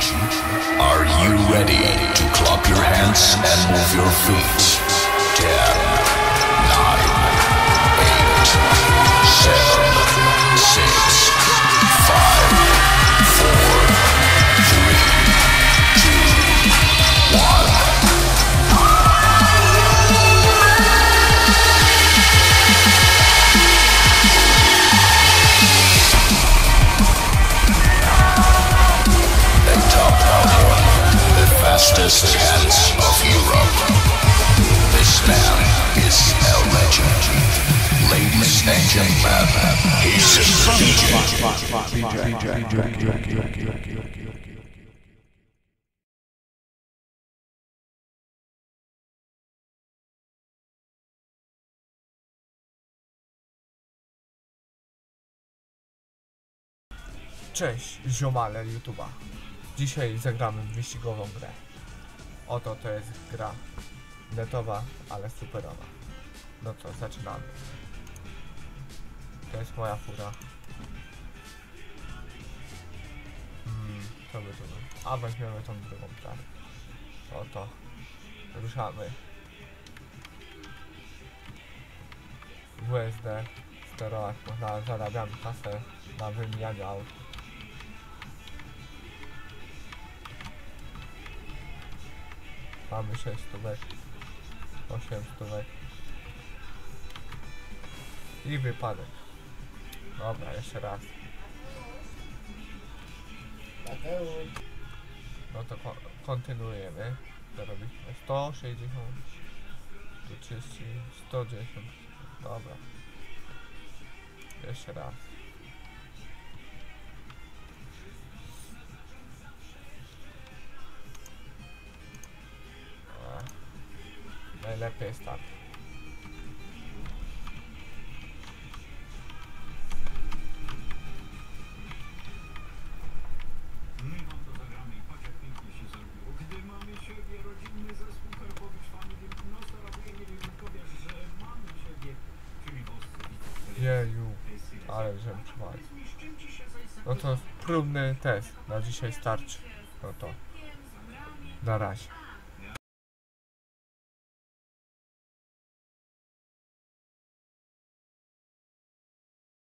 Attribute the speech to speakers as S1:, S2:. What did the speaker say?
S1: Are you ready to clap your hands and move your feet? Hands of Europe. This man is a legend. Ladies and gentlemen, he's a DJ.
S2: Cześć, ziomale YouTube'a. Dzisiaj zagramy w wyścigową grę. Oto to jest gra netowa, ale superowa. No co, zaczynamy. To jest moja fura. Hmm, co by tu było? A weźmiemy tą drugą, tak. Oto. Ruszamy. WSD, w steroach można zarabiamy kasę na wymianie aut. Mamy 6 stówek, 8 stówek i wypadek. Dobra, jeszcze raz. No to ko kontynuujemy. Zarobiliśmy 160, 130, 110. Dobra. Jeszcze raz.
S3: Czyli boscy widzę.
S2: Jeju, ale żem trzymał. No to próbny test na dzisiaj starczy. No to na razie.